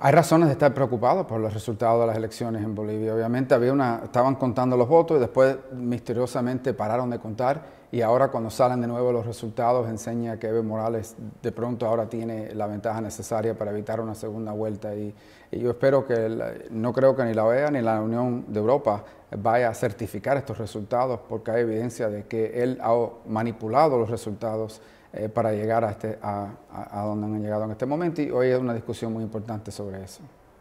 Hay razones de estar preocupados por los resultados de las elecciones en Bolivia. Obviamente había una, estaban contando los votos y después misteriosamente pararon de contar y ahora cuando salen de nuevo los resultados enseña que Evo Morales de pronto ahora tiene la ventaja necesaria para evitar una segunda vuelta y, yo espero que, no creo que ni la OEA ni la Unión de Europa vaya a certificar estos resultados porque hay evidencia de que él ha manipulado los resultados eh, para llegar a, este, a, a donde han llegado en este momento y hoy hay una discusión muy importante sobre eso.